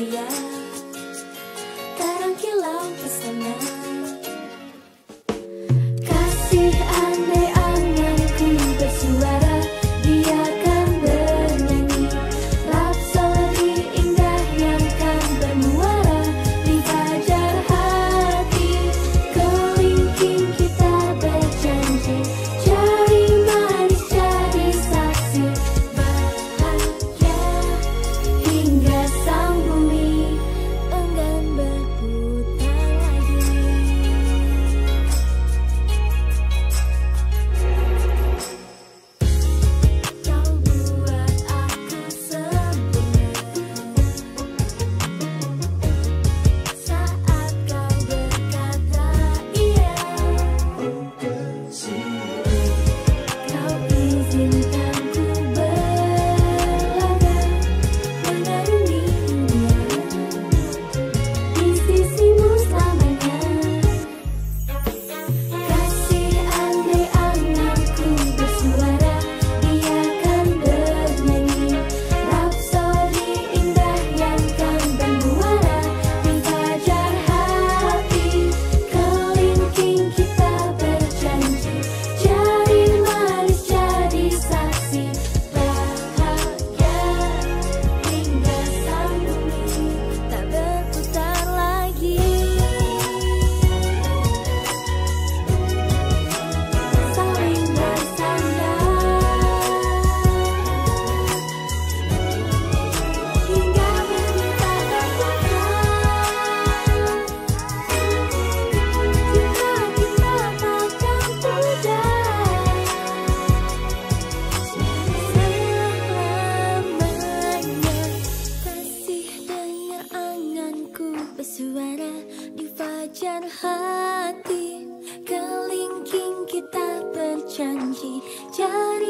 Tarantula, tarantula, tarantula, tarantula, bersuara di fajar hati. Kelingking kita berjanji Jari